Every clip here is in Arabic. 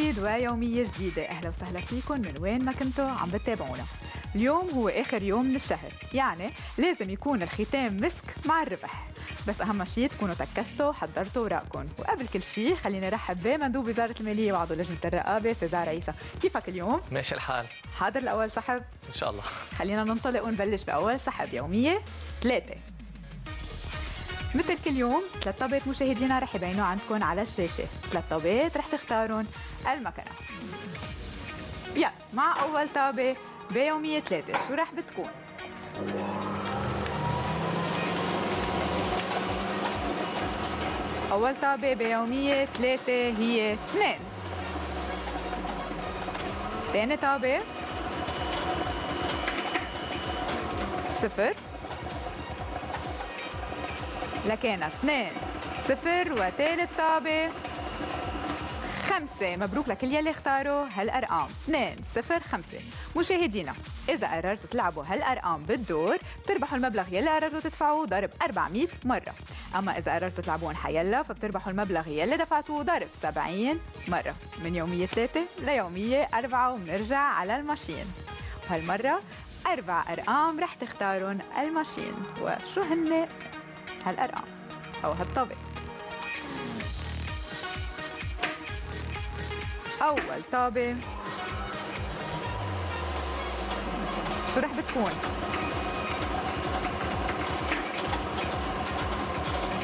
جديد ويومية جديدة. أهلا وسهلا فيكم. من وين ما كنتوا عم بتابعونا. اليوم هو آخر يوم من الشهر. يعني لازم يكون الختام مسك مع الربح. بس أهم شيء تكونوا تكستوا حضرتوا اوراقكم وقبل كل شيء خليني رحب بمندوب وزارة المالية وعضو لجنة الرقابة سيزار عيسى. كيفك اليوم؟ ماشي الحال. حاضر لأول سحب؟ إن شاء الله. خلينا ننطلق ونبلش بأول سحب يومية ثلاثة. مثل كل يوم ثلاث طابات مشاهدينا رح يبينوا عندكم على الشاشة. ثلاث طابات رح تختارون المكنة. يلا مع أول طابة بيومية ثلاثة. شو رح بتكون؟ أول طابة بيومية ثلاثة هي اثنين. ثاني طابة صفر. لكان اثنين صفر وثالث طابة. خمسة مبروك لكل يلي اختاروا هالأرقام. اثنين صفر خمسة. مشاهدينا إذا قررتوا تلعبوا هالأرقام بالدور بتربحوا المبلغ يلي قررتوا تدفعوه ضرب 400 مرة. أما إذا قررتوا تلعبون حيلا فبتربحوا المبلغ يلي دفعتوه ضرب 70 مرة. من يومية ثلاثة ليومية أربعة وبنرجع على الماشين. وهالمرة أربع أرقام رح تختارون الماشين. وشو هن؟ هالأرقام أو هالطابق. أول طابة. شو رح بتكون؟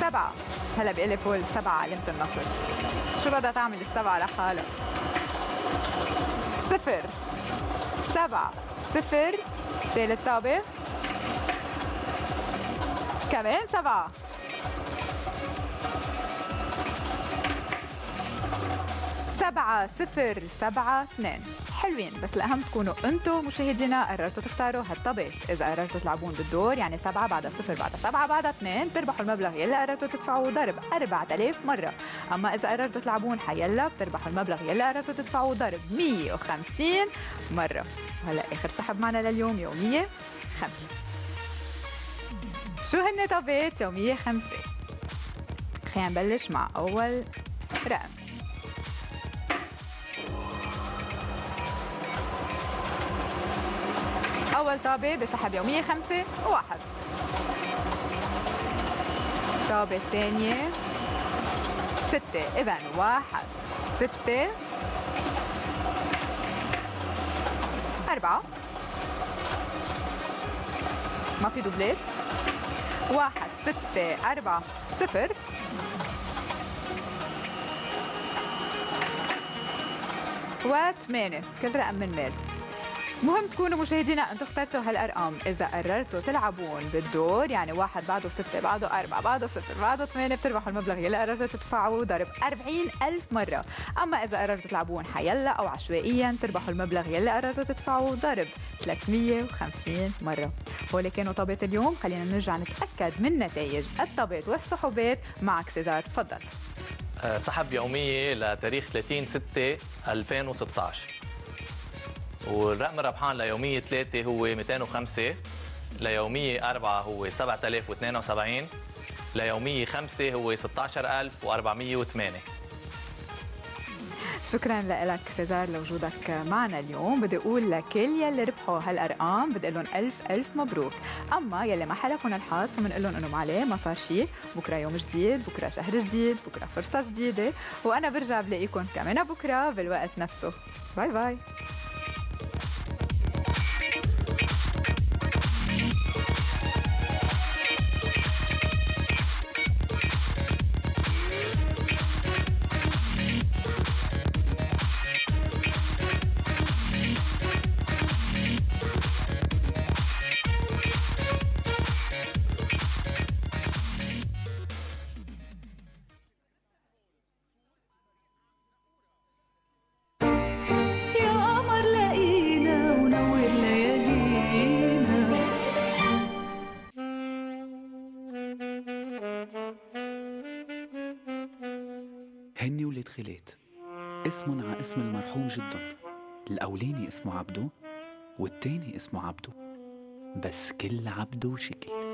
سبعة. هلا بيقلي فول سبعة علامة النصر شو بدها تعمل السبعة لحالها؟ صفر. سبعة. صفر. ثالث طابة. كمان سبعة سبعة صفر سبعة اثنين. حلوين بس الأهم تكونوا أنتم مشاهدينا قررتوا تختاروا هالطابات إذا قررتوا تلعبون بالدور يعني سبعة بعد صفر بعد سبعة بعد اثنين تربحوا المبلغ يلي قررتوا تدفعوه ضرب 4000 مرة. أما إذا قررتوا تلعبون حيلا بتربحوا المبلغ يلي قررتوا تدفعوه ضرب 150 مرة. هلا آخر سحب معنا لليوم يومية خمسة. شو هن طابات يومية خمسة؟ خلينا نبلش مع أول رقم. أول طابة بسحب يومية خمسة وواحد الطابة الثانية ستة. إذا واحد ستة. أربعة. ما في دوبليت واحد ستة أربعة صفر. وثمانية كل رقم من مال مهم تكونوا مشاهدينا أنتم اخترتوا هالأرقام. إذا قررتوا تلعبون بالدور يعني واحد بعده ستة بعده أربعة بعده صفر بعده ثمانية بتربحوا المبلغ يلي قررتوا تدفعوه ضرب 40 ألف مرة. أما إذا قررتوا تلعبون حيلا أو عشوائيا تربحوا المبلغ يلي قررتوا تدفعوه ضرب 350 مرة. هول كانوا طابات اليوم. خلينا نرجع نتأكد من نتائج الطابات والسحوبات معك سيزار تفضل. أه سحب يومية لتاريخ 30 6 2016 والرقم الربحان ليومية 3 هو 205 ليومية 4 هو 7072 ليومية 5 هو 16408 شكرا لك سيزار لوجودك معنا اليوم. بدي أقول لكل يلي ربحوا هالأرقام بدي لهم ألف ألف مبروك. أما يلي ما حلفهم الحظ فبنقول لهم إنه معليه ما صار شيء بكرة يوم جديد بكرة شهر جديد بكرة فرصة جديدة. وأنا برجع بلاقيكم كمان بكرة بالوقت نفسه. bye bye. خليت اسم على اسم المرحوم جدهم الأولاني اسمه عبدو والتاني اسمه عبدو. بس كل عبدو شكل.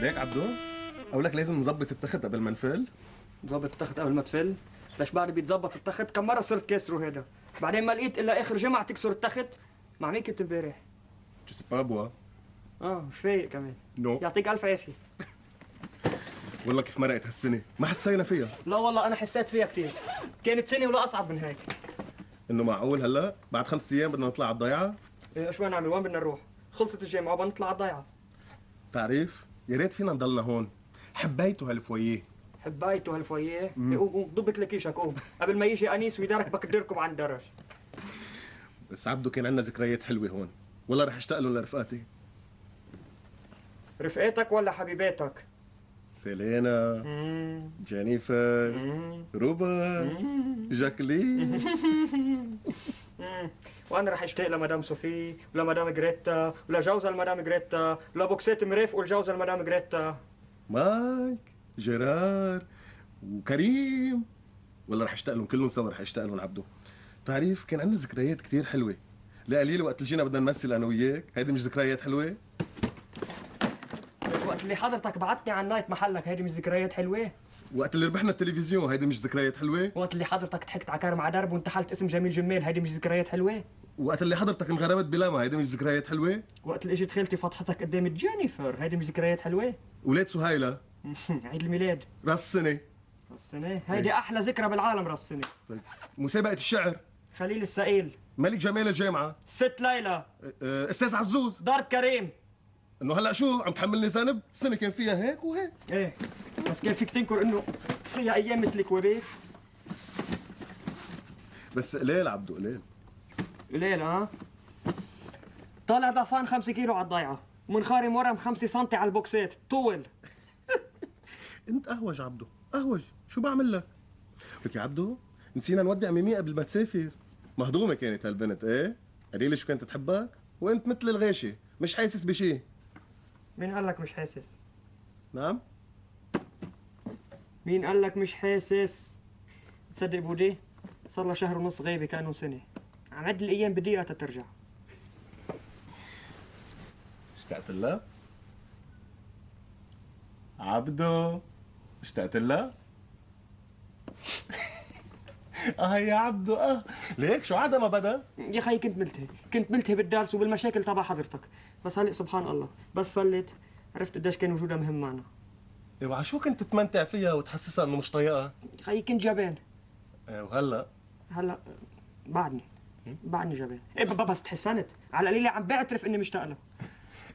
ليك عبدو؟ أقول لك لازم نظبط التخت قبل ما نفل. ظبط التخت قبل ما تفل؟ ليش بعد بيتظبط التخت كم مرة صرت كسره هذا؟ بعدين ما لقيت إلا آخر جمعة تكسر التخت مع مين كنت امبارح. je sais pas moi. آه مش فايق كمان. نو يعطيك ألف عافية. والله كيف مرقت هالسنة. ما حسينا فيها. لا والله أنا حسيت فيها كثير كانت سنة ولا أصعب من هيك. إنه معقول هلا؟ بعد خمس أيام بدنا نطلع على الضيعة؟ إيه، إيش بدنا نعمل؟ وين بدنا نروح؟ خلصت الجامعة وبدنا نطلع على الضيعة. تعرف يا ريت فينا نضلنا هون. حبيته هالفوية. حبايته هالفوية؟ ضبط لكيشك قوم قبل ما يجي أنيس ويدارك بكدركم عن درج. بس عبدو كان عندنا ذكريات حلوة هون. والله رح أشتاق لهم لرفقاتي. رفقاتك ولا حبيباتك؟ سيلينا جينيفر روبا جاكلين. وأنا رح أشتاق لمدام صوفي ولمدام جريتا ولجوزها المدام جريتا ولبوكسات مرافق ولجوزها المدام جريتا. مايك جيرار وكريم. والله رح أشتاق لهم كلهم سوا رح أشتاق لهم عبدو. تعرف كان عندنا ذكريات كثير حلوة. لا قليل وقت اللي جينا بدنا نمثل أنا وياك. هيدي مش ذكريات حلوة؟ وقت اللي حضرتك بعتني على ال night محلك هيدي مش ذكريات حلوة؟ وقت اللي ربحنا التلفزيون هيدي مش ذكريات حلوة؟ وقت اللي حضرتك ضحكت على كرم على درب وانتحلت اسم جميل جمال هيدي مش ذكريات حلوة؟ وقت اللي حضرتك انغرمت بلاما هيدي مش ذكريات حلوة؟ وقت اللي اجت خالتي فضحتك قدام جينيفر هيدي مش ذكريات حلوة؟ ولاد سهيلة. عيد الميلاد. راس السنة السنة هيدي أحلى ذكرى بالعالم راس السنة طيب. مسابقة الشعر. خليل السائل. ملك جمال الجامعة. ست ليلى. أه، أستاذ عزوز. ضرب كريم. إنه هلأ شو عم تحملني ذنب السنة كان فيها هيك وهيك. إيه. بس كان فيك تنكر إنه فيها أيام مثلك وبس بس قليل عبدو قليل قليل ها؟ طالع ضعفان خمسة كيلو على الضيعة. ومنخارم ورم خمسة سنتي على البوكسات. طول. انت أهوج عبدو أهوج. شو بعمل لك؟ لك يا عبدو نسينا نودع ميمي قبل ما تسافر. مهضومة كانت هالبنت إيه؟ قليل شو كانت تحبك وأنت مثل الغاشي مش حاسس بشي. مين قال لك مش حاسس؟ نعم؟ مين قال لك مش حاسس؟ تصدق بودي صار له شهر ونص غيبة كأنه سنة. عم عد الأيام بدقيقة تترجع. اشتقت لها؟ عبدو اشتقت لها؟ آه يا عبدو آه. ليك شو عدا ما بدأ؟ يا خي كنت ملتهي. كنت ملتهي بالدرس وبالمشاكل تبع حضرتك. بس هلأ سبحان الله. بس فلت عرفت قديش كان وجودها مهم معنا. وعا شو كنت تتمنتع فيها وتحسسها انه مش طايقها. خي كنت جبان. إيه وهلا؟ هلا بعدني. بعدني جبان. إيه بابا بس تحسنت. على القليلة عم بعترف إني مشتاق لها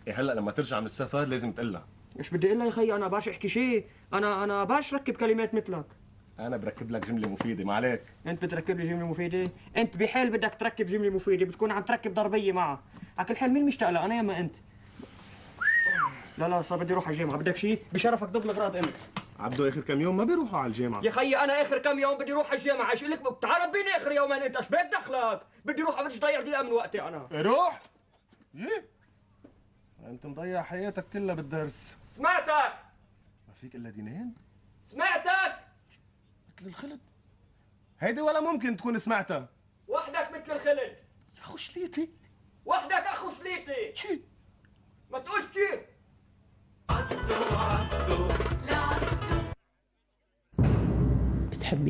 إيه هلا لما ترجع من السفر لازم تقلها. إيش بدي أقول لها يا خي؟ أنا باش أحكي شيء أنا أنا باش ركب كلمات مثلك. أنا بركب لك جملة مفيدة ما عليك. أنت بتركب لي جملة مفيدة؟ أنت بحال بدك تركب جملة مفيدة بتكون عم تركب ضربية معها. على كل حال مين مشتاق لها أنا يا ما أنت. لا لا صار بدي أروح على الجامعة. بدك شيء؟ بشرفك ضب الاغراض انت عبدو آخر كم يوم ما بيروحوا على الجامعة. يا خيي أنا آخر كم يوم بدي أروح على الجامعة. إيش لك تعال ربيني آخر يومين أنت. إيش بك دخلك؟ بدي أروح بدي ضيع دقيقة من وقتي أنا. روح. يه أنت مضيع حياتك كلها بالدرس. سمعتك. ما فيك إلا دينين. سمعتك. مثل الخلد. هيدي ولا ممكن تكون سمعتها. وحدك مثل الخلد. يا خو شليتي وحدك اخو شليتي شي. ما تقولش شي. بتحبي